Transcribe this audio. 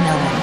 No.